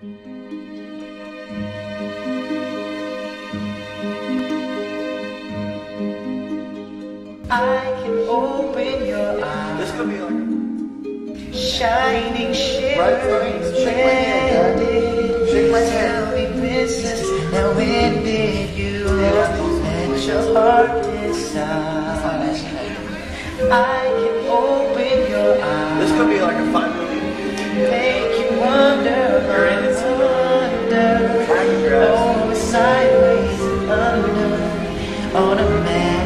I can open your eyes. This could be like. Shining, Right, shimmering, right. Shake my hand, Dad. Shake my hand. Tell me business. Now when did you let your heart decide? I can Over sideways, under, on a man.